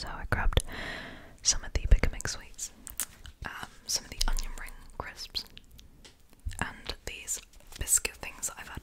so I grabbed some of the pick and mix sweets, um, some of the onion ring crisps, and these biscuit things I've had